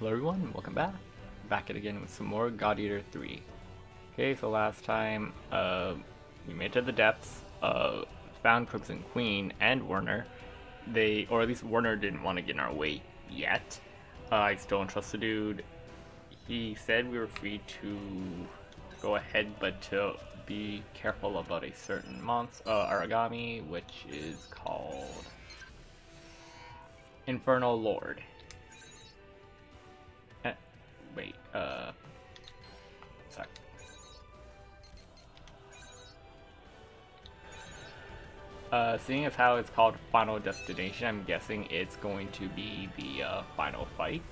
Hello everyone, welcome back. Back at again with some more God Eater 3. Okay, so last time uh, we made it to the depths, uh, found Crimson Queen and Werner. They, or at least Werner didn't want to get in our way yet. Uh, I still don't trust the dude. He said we were free to go ahead, but to be careful about a certain monster, uh, Aragami, which is called Infernal Lord. Wait, uh, sorry. Uh, seeing as how it's called Final Destination, I'm guessing it's going to be the uh, final fight.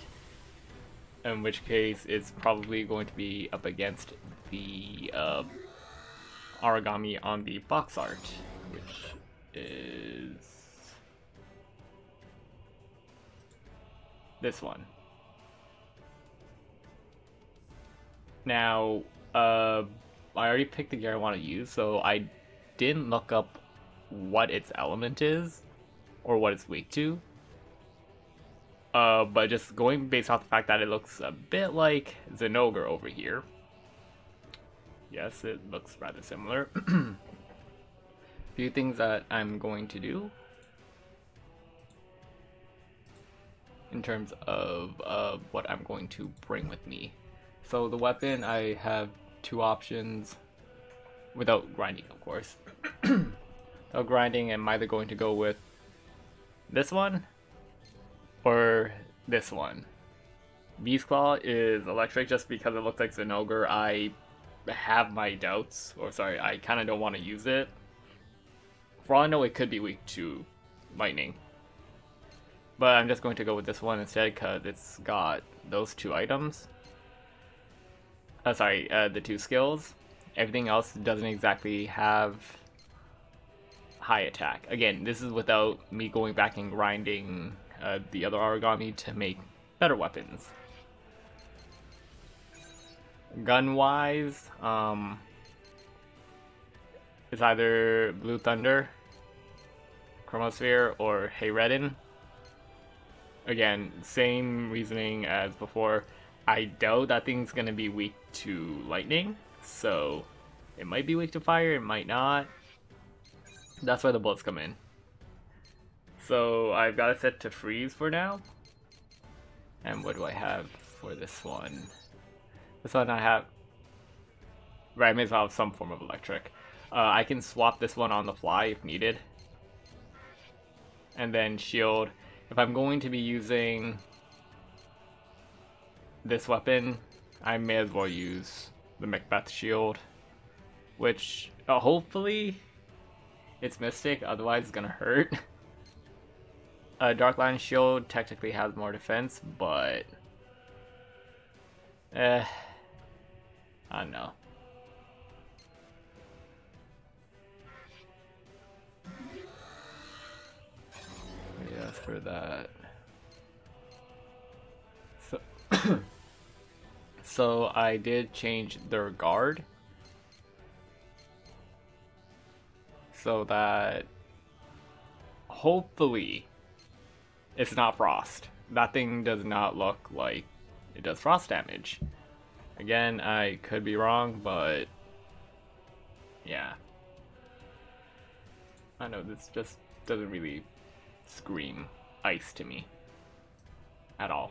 In which case, it's probably going to be up against the uh, Aragami on the box art, which is this one. Now, uh, I already picked the gear I want to use, so I didn't look up what its element is or what it's weak to. Uh, but just going based off the fact that it looks a bit like Zinogre over here. Yes, it looks rather similar. Few things that I'm going to do in terms of uh, what I'm going to bring with me. So the weapon, I have two options, without grinding, of course. without grinding, I'm either going to go with this one or this one. Beast Claw is electric just because it looks like Zinogre. I have my doubts, or sorry, I kind of don't want to use it. For all I know, it could be weak to lightning. But I'm just going to go with this one instead because it's got those two items. Uh, sorry, uh, the two skills. Everything else doesn't exactly have high attack. Again, this is without me going back and grinding uh, the other Aragami to make better weapons. Gun-wise, um, it's either Blue Thunder, Chromosphere, or Hayredin. Again, same reasoning as before. I doubt that thing's gonna be weak to lightning, so it might be weak to fire, it might not. That's where the bullets come in. So I've got it set to freeze for now. And what do I have for this one? This one I have... Right, I may as well have some form of electric. Uh, I can swap this one on the fly if needed. And then shield. If I'm going to be using this weapon, I may as well use the Macbeth shield. Which, uh, hopefully, it's Mystic, otherwise it's gonna hurt. uh, Darkline shield technically has more defense, but... Eh... I don't know. Yeah, for that. So, so I did change their guard. So that hopefully it's not frost. That thing does not look like it does frost damage. Again, I could be wrong, but yeah. I know this just doesn't really scream ice to me at all.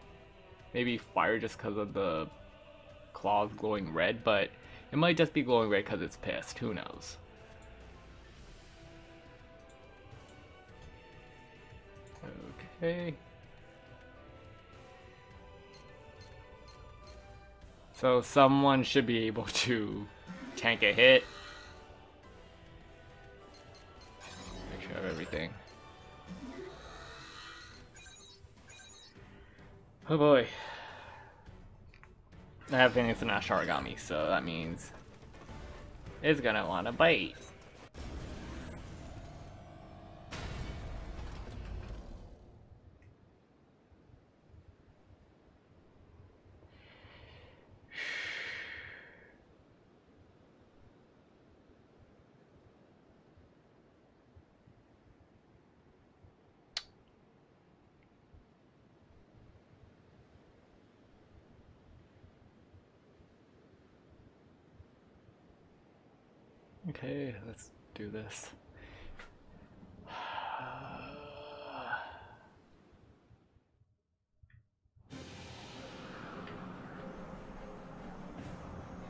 Maybe fire just because of the claws glowing red, but it might just be glowing red because it's pissed. Who knows? Okay. So someone should be able to tank a hit. Make sure I have everything. Oh boy. I have an Ash Aragami, so that means it's gonna wanna bite. Okay, let's do this.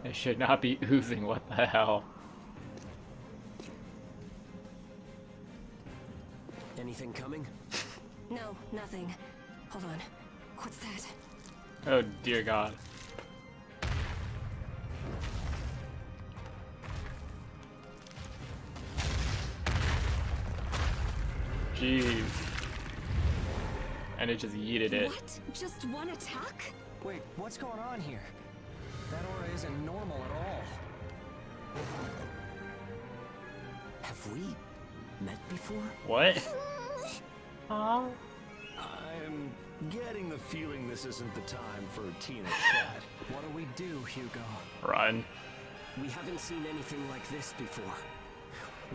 It should not be oozing, what the hell? Anything coming? No, nothing. Hold on. What's that? Oh dear god. Jeez. And it just yeeted it. What? Just one attack? Wait, what's going on here? That aura isn't normal at all. Have we met before? What? Oh. I'm getting the feeling this isn't the time for a Tina chat. What do we do, Hugo? Run. We haven't seen anything like this before.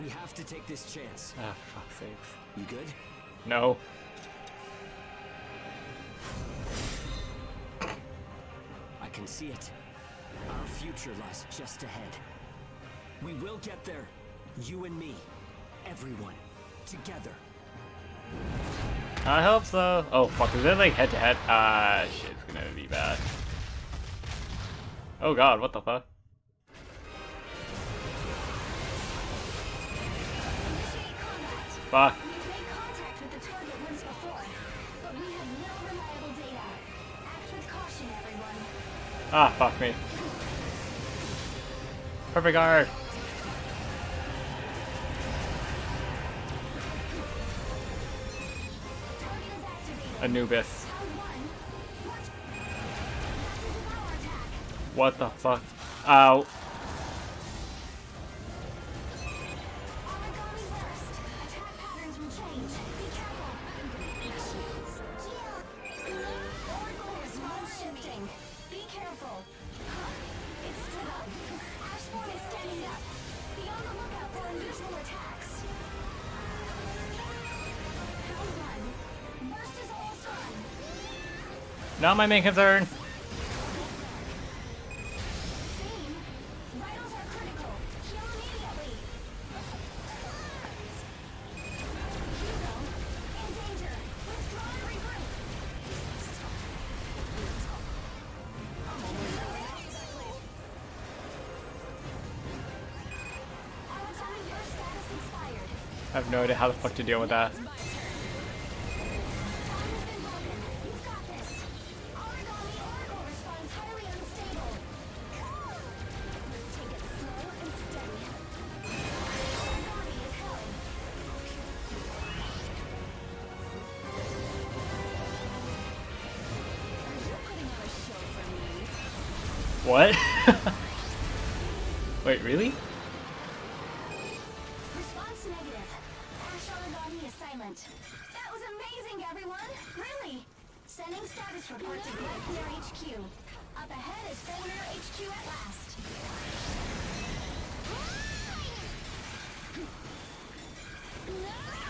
We have to take this chance. Ah, for fuck's sakes. You good? No. I can see it. Our future lies just ahead. We will get there. You and me. Everyone. Together. I hope so. Oh fuck, is it like head to head? Ah, shit, it's gonna be bad. Oh god, what the fuck? One. March. This is an hour attack. What the fuck? Ow. Atomic burst status expired. I have no idea how the fuck to deal with that. What? Wait, really? Response negative. Ash. That was amazing, everyone! Really! Sending status report to HQ. Up ahead is HQ at last. Oh,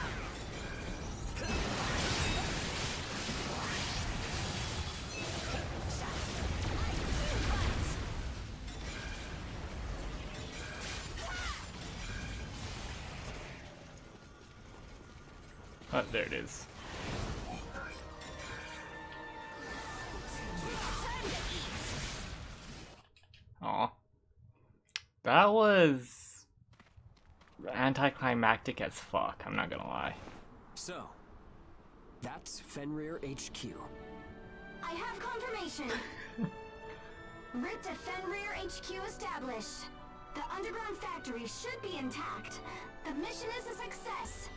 there it is. Aw. That was anticlimactic as fuck, I'm not gonna lie. So, that's Fenrir HQ. I have confirmation. Route to Fenrir HQ established. The underground factory should be intact. The mission is a success.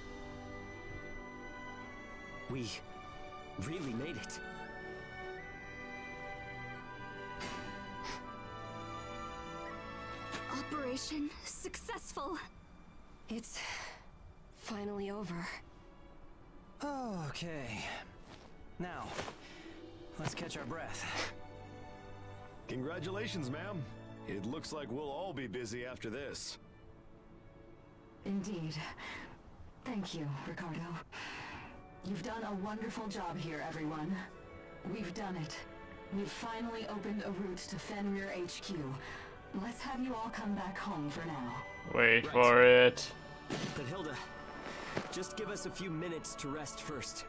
We really made it. Operation successful. It's finally over. Okay. Now, let's catch our breath. Congratulations, ma'am. It looks like we'll all be busy after this. Indeed. Thank you, Ricardo. You've done a wonderful job here, everyone. We've done it. We've finally opened a route to Fenrir HQ. Let's have you all come back home for now. Wait Right. for it. But Hilda, just give us a few minutes to rest first.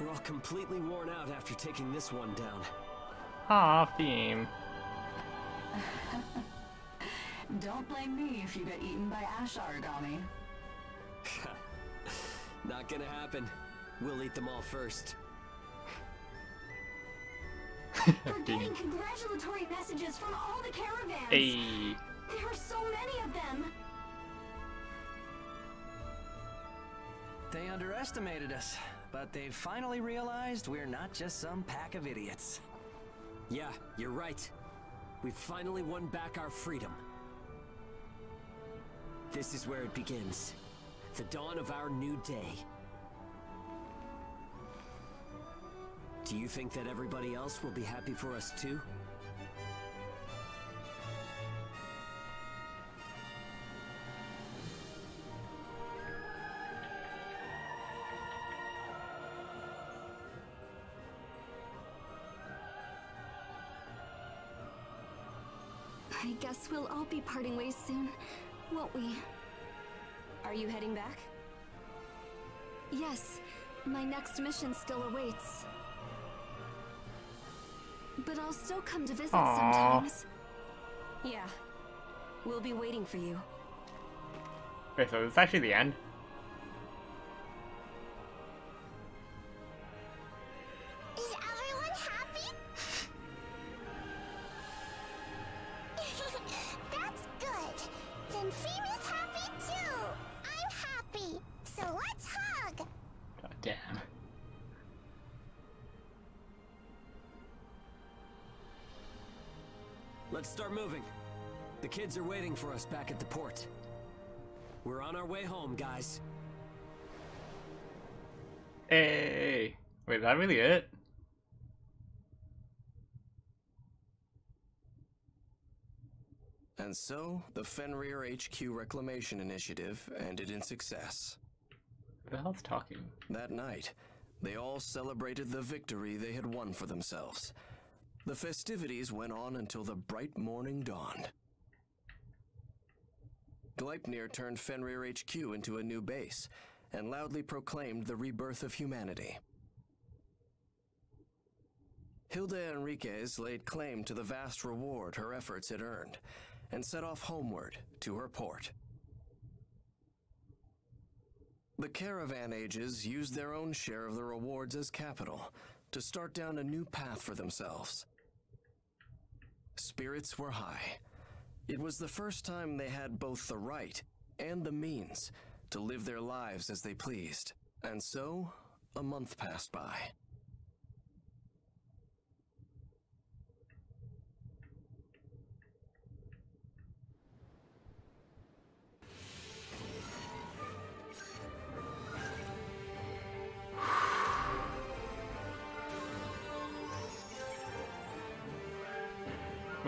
We're all completely worn out after taking this one down. Ah, Aw, theme. Don't blame me if you get eaten by ash Aragami. Not gonna happen. We'll eat them all first. We're getting congratulatory messages from all the caravans. Hey. There are so many of them. They underestimated us, but they've finally realized we're not just some pack of idiots. Yeah, you're right. We've finally won back our freedom. This is where it begins. The dawn of our new day. Do you think that everybody else will be happy for us too? I guess we'll all be parting ways soon, won't we? Are you heading back? Yes, my next mission still awaits. But I'll still come to visit Aw. sometimes. Yeah. We'll be waiting for you. Wait, so is actually the end? Let's start moving. The kids are waiting for us back at the port. We're on our way home, guys. Hey. Wait, is that really it? And so, the Fenrir HQ Reclamation Initiative ended in success. Who the hell's talking? That night, they all celebrated the victory they had won for themselves. The festivities went on until the bright morning dawned. Gleipnir turned Fenrir HQ into a new base and loudly proclaimed the rebirth of humanity. Hilda Enriquez laid claim to the vast reward her efforts had earned and set off homeward to her port. The caravan AGEs used their own share of the rewards as capital to start down a new path for themselves. Spirits were high. It was the first time they had both the right and the means to live their lives as they pleased. And so, a month passed by.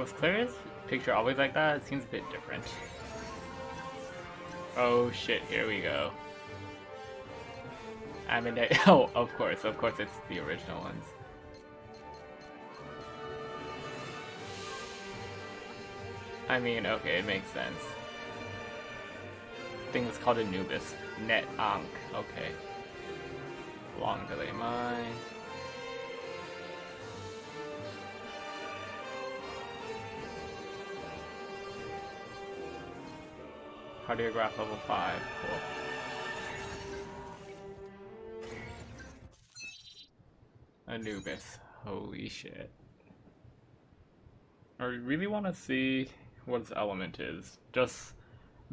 Was Claire's picture always like that? It seems a bit different. Oh shit, here we go. I mean, they- oh, of course, of course, it's the original ones. I mean, okay, it makes sense. Thing was called Anubis. Net Ankh, okay. Long delay mine. Cardiograph level 5. Cool. Anubis. Holy shit. I really want to see what its element is. Just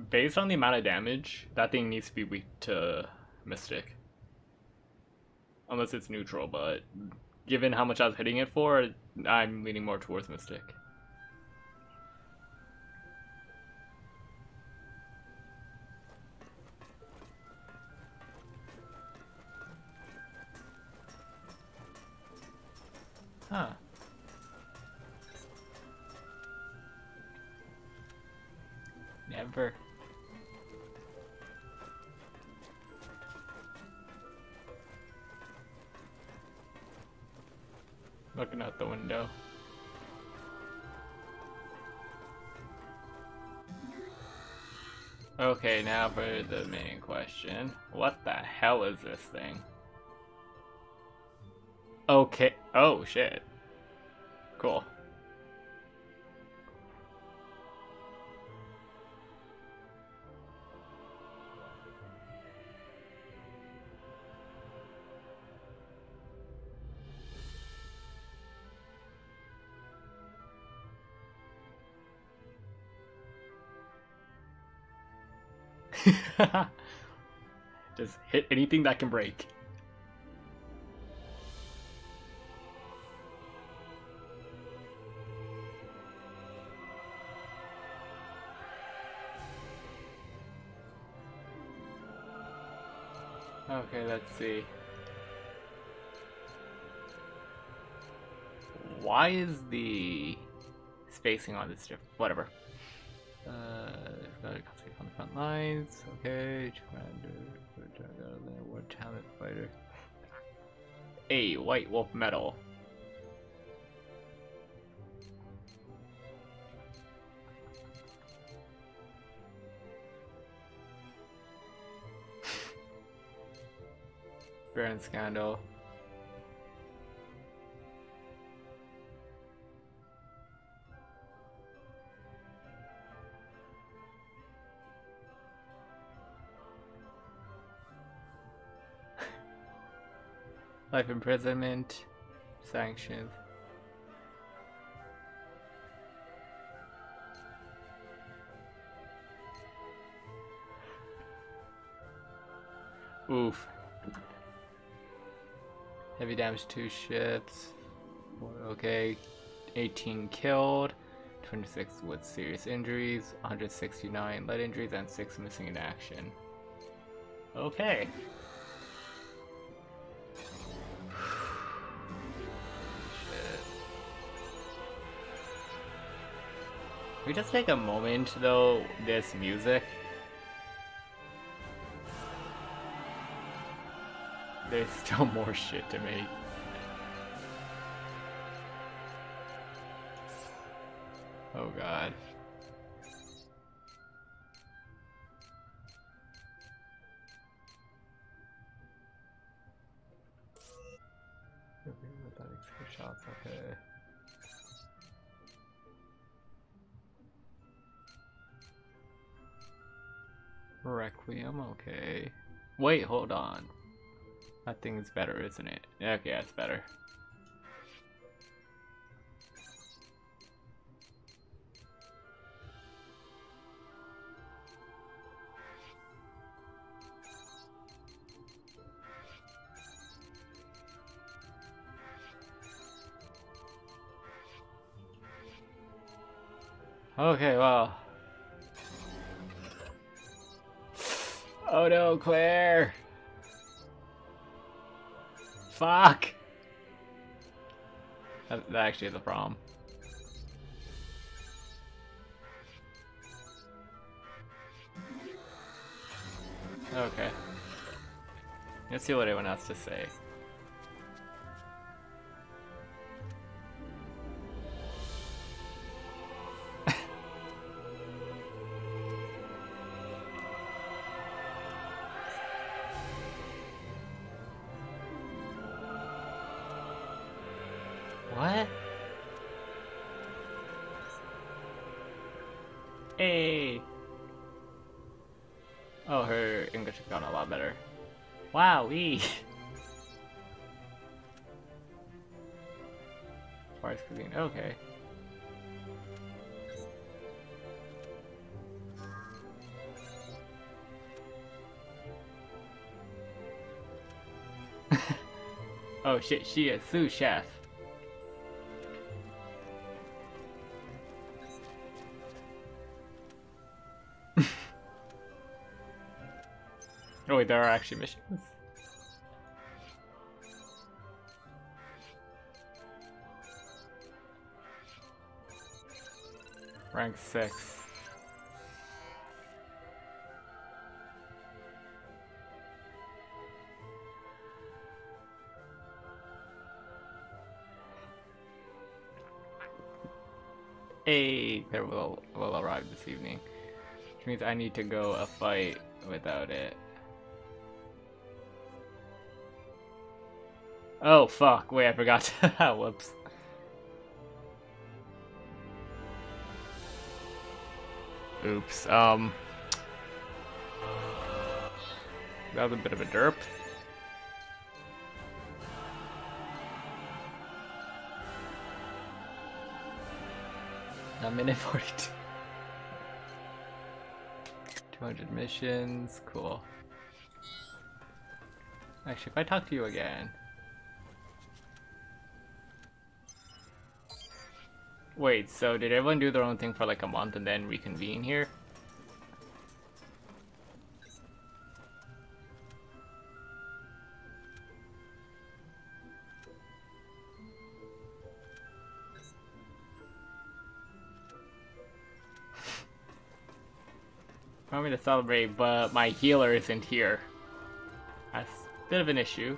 based on the amount of damage, that thing needs to be weak to Mystic. Unless it's neutral, but given how much I was hitting it for, I'm leaning more towards Mystic. Never. Looking out the window. Okay, now for the main question. What the hell is this thing? Okay. Oh, shit. Cool. Just hit anything that can break. Okay, let's see. Why is the spacing on this different? Whatever. Front lines. Okay, commander, what talent fighter? A white wolf medal. Baron Scandal. Life imprisonment, sanctions. Oof. Heavy damage to ships. Okay. 18 killed. 26 with serious injuries. 169 lead injuries and 6 missing in action. Okay. We just take a moment though, this music? There's still more shit to make. Oh god. Okay. Requiem, okay. Wait, hold on. That thing's better, isn't it? Okay, that's better. Okay, well. Oh no, Claire! Fuck! That, that actually is a problem. Okay. Let's see what anyone has to say. Hey! Oh, her English has gotten a lot better. Wow, we. Spice cuisine, okay. oh shit, she is sous chef. There are actually missions. Rank 6. A, there will, will arrive this evening. Which means I need to go a fight without it. Oh fuck, wait, I forgot whoops. Oops, um That was a bit of a derp. A minute 42. 200 missions, cool. Actually, if I talk to you again. Wait, so did everyone do their own thing for like a month and then reconvene here? want me to celebrate, but my healer isn't here. That's a bit of an issue.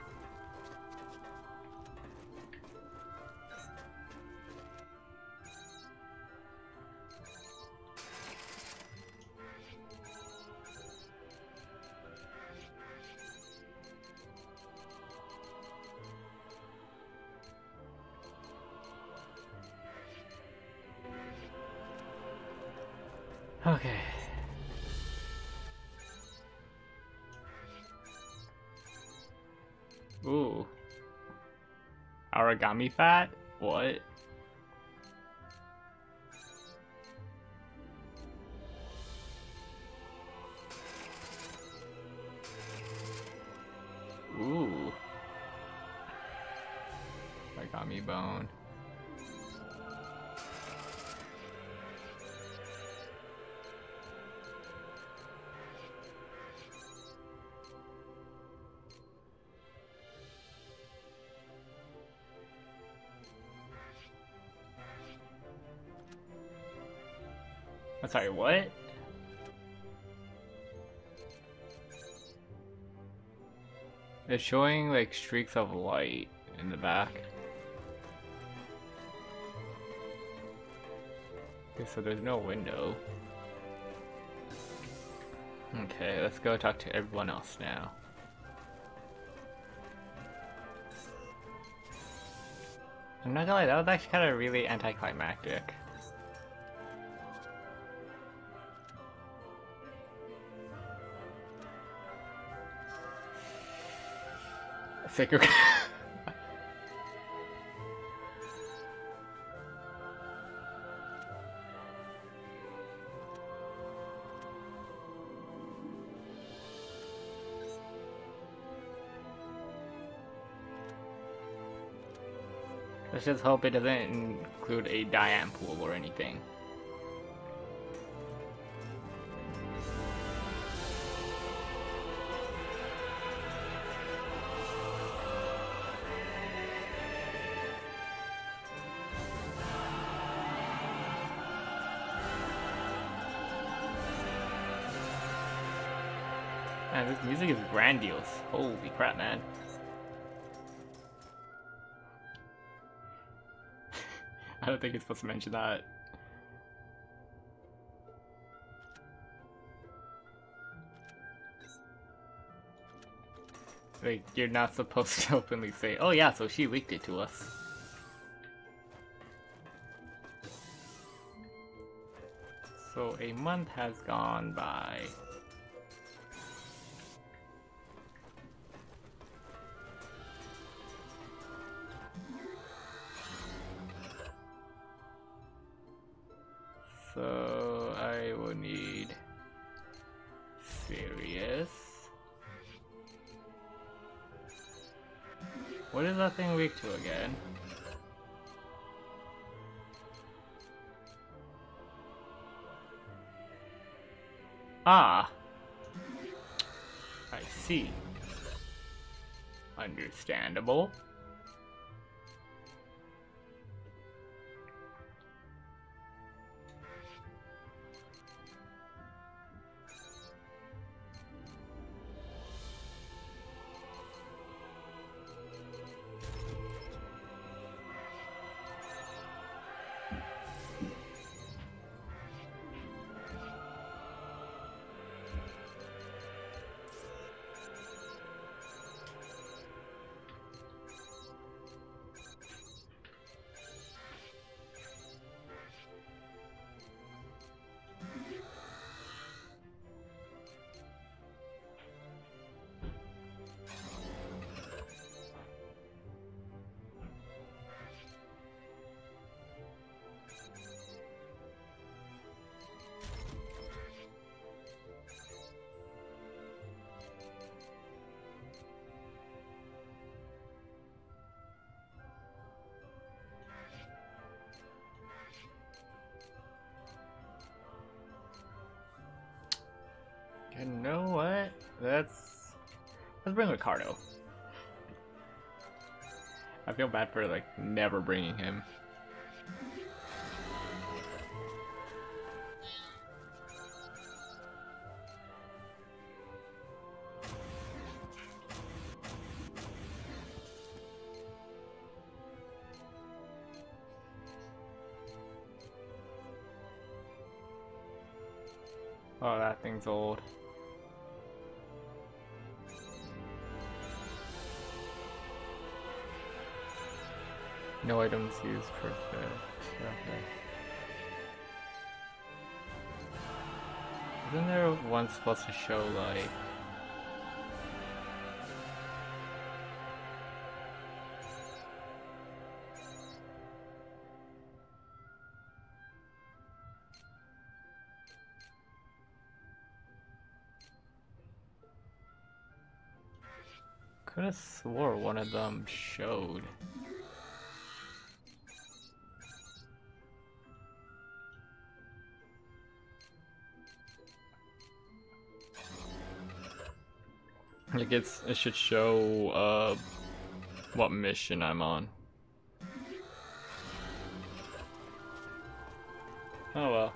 Okay. Ooh. Origami fat? What? I'm sorry, what? It's showing like streaks of light in the back. Okay, so there's no window. Okay, let's go talk to everyone else now. I'm not gonna lie, that was actually kind of really anticlimactic. Sacred. Let's just hope it doesn't include a Diane pool or anything. Man, this music is grandiose. Holy crap, man. I don't think it's supposed to mention that. Like, you're not supposed to openly say, oh yeah, so she leaked it to us. So a month has gone by. What is that thing weak to again? Ah. I see. Understandable. You know what? Let's let's bring Ricardo. I feel bad for like never bringing him. Oh, that thing's old. No items used perfect. Okay. Isn't there one supposed to show like Could have swore one of them showed. Like it's it should show uh what mission I'm on. Oh well.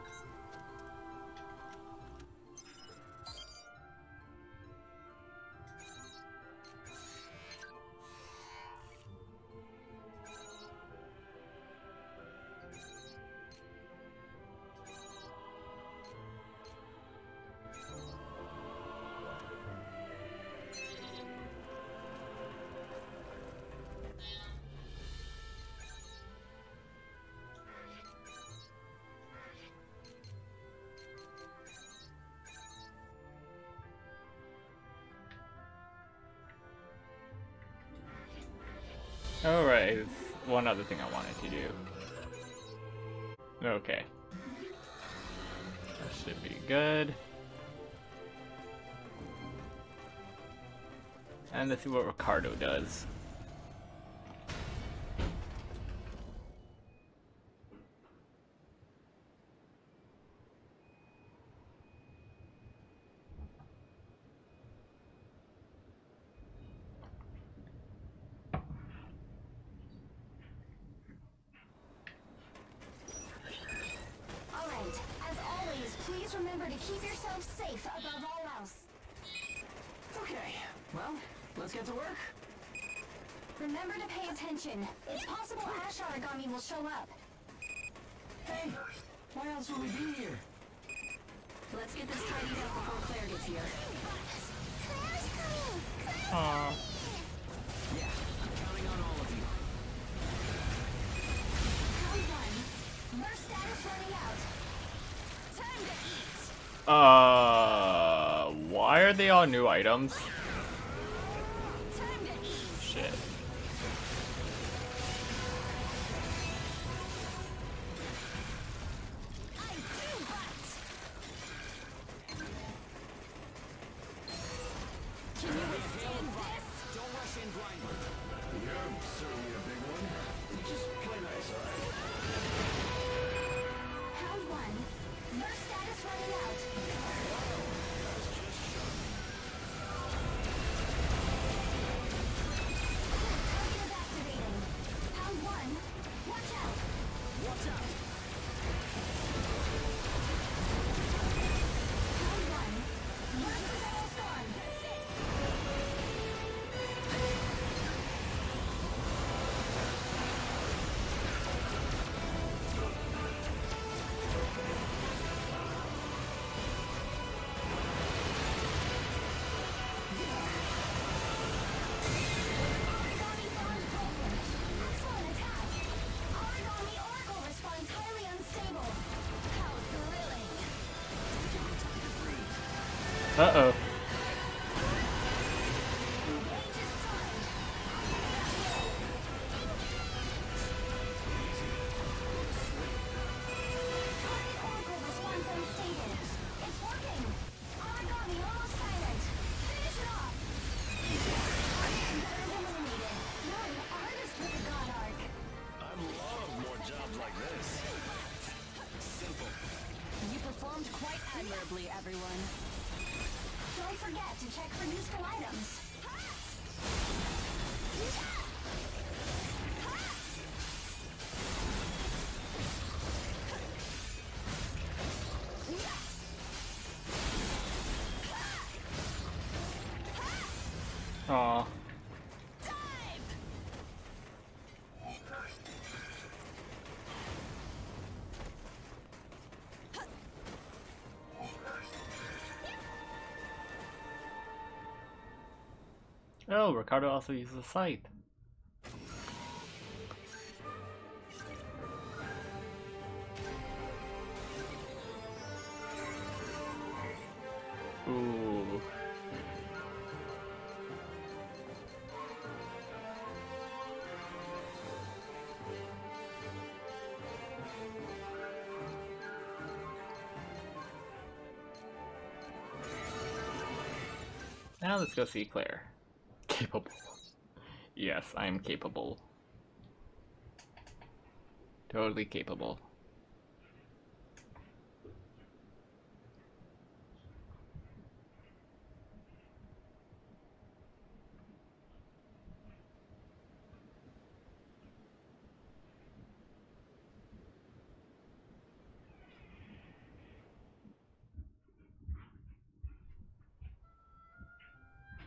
And let's see what Ricardo does. Alright, as always, please remember to keep yourself safe above all else. Okay, well, let's get to work. Remember to pay attention. It's possible Ash Aragami will show up. Hey, why else would we be here? Let's get this tidied up before Claire gets here. Claire's coming! Claire's Aww. Yeah, I'm counting on all of you. Round one. Burst status running out. Time to eat. Uh, why are they all new items? Uh-oh. Oh, Ricardo also uses a scythe. Ooh. Now let's go see Claire. Capable. Yes, I am capable. Totally capable.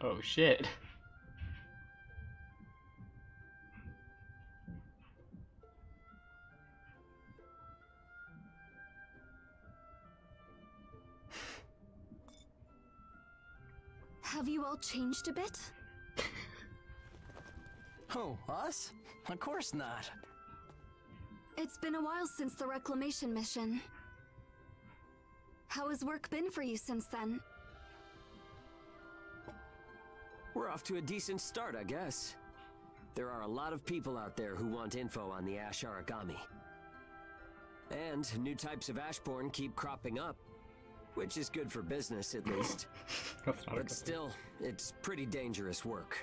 Oh shit. all changed a bit? Oh, us? Of course not. It's been a while since the reclamation mission. How has work been for you since then? We're off to a decent start, I guess. There are a lot of people out there who want info on the Ash Aragami. And new types of Ashborn keep cropping up, which is good for business at least. That's not a But good still, it's pretty dangerous work.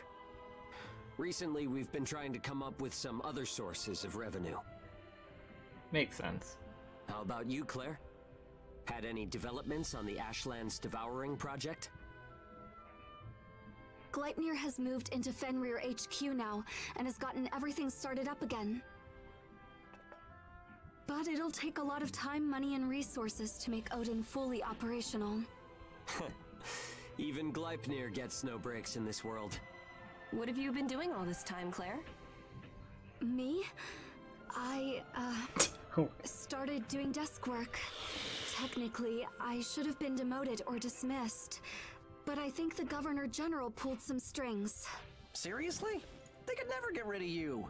Recently, we've been trying to come up with some other sources of revenue. Makes sense. How about you, Claire? Had any developments on the Ashlands Devouring project? Gleipnir has moved into Fenrir HQ now and has gotten everything started up again. But it'll take a lot of time, money, and resources to make Odin fully operational. Even Gleipnir gets no breaks in this world. What have you been doing all this time, Claire? Me? I, uh, Oh, started doing desk work. Technically, I should have been demoted or dismissed. But I think the Governor General pulled some strings. Seriously? They could never get rid of you.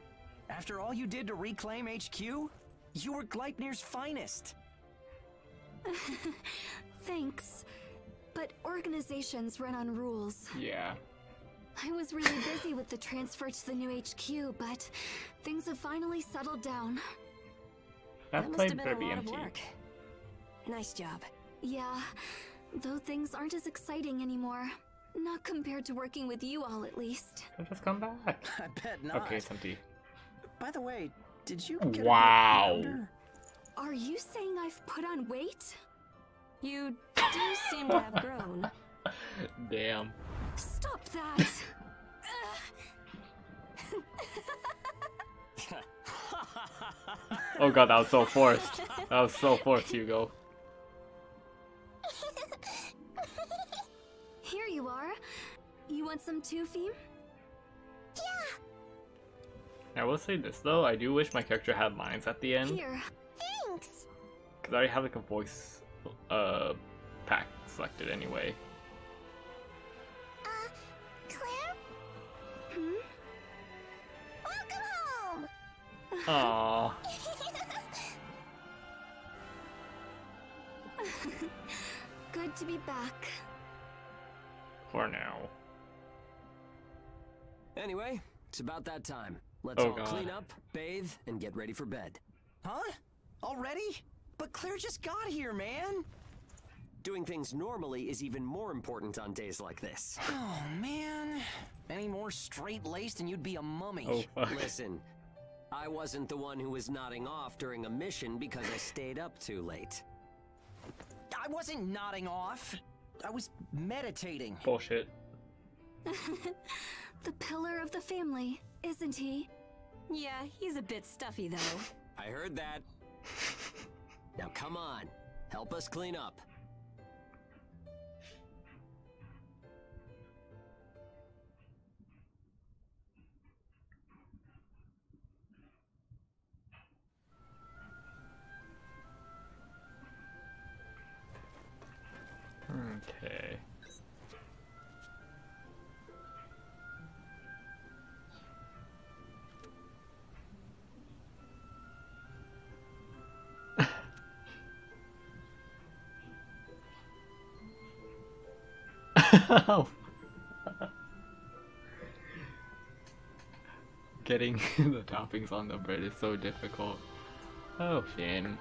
After all you did to reclaim HQ, you were Gleipnir's finest. Thanks. But organizations run on rules. yeah. I was really busy with the transfer to the new HQ, but things have finally settled down. That, must have been a very lot empty. of work. Nice job. Yeah, though things aren't as exciting anymore. Not compared to working with you all, at least. So just come back. I bet not. Okay, it's empty. By the way, did you get Wow. a bit rounder? Are you saying I've put on weight? You do seem to have grown. Damn. Stop that! Oh god, that was so forced. That was so forced, Hugo. Here you are. You want some too, Phim? I will say this though, I do wish my character had lines at the end. Here. Thanks. Because I already have like a voice uh pack selected anyway. Uh, Claire? Hmm? Welcome home! Aww. Good to be back. For now. Anyway, it's about that time. Let's Oh, all God. clean up, bathe, and get ready for bed. Huh? Already? But Claire just got here, man. Doing things normally is even more important on days like this. Oh, man. Any more straight-laced and you'd be a mummy. Oh fuck. Listen, I wasn't the one who was nodding off during a mission because I stayed up too late. I wasn't nodding off. I was meditating. Bullshit. the pillar of the family, isn't he? Yeah, he's a bit stuffy though. I heard that. now come on, help us clean up. Okay. Getting the toppings on the bread is so difficult. Oh, Phim.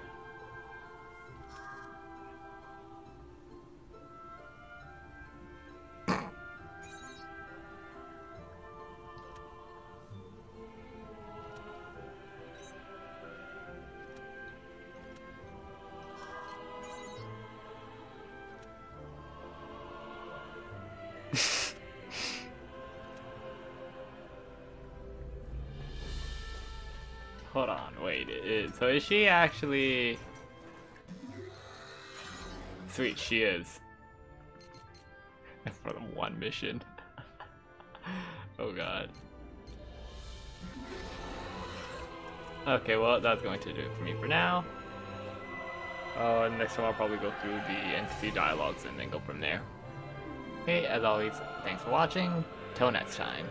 So is she actually? Sweet, she is. For the one mission. oh god. Okay, well that's going to do it for me for now. Uh, next time I'll probably go through the NPC dialogues and then go from there. Okay, as always, thanks for watching. Till next time.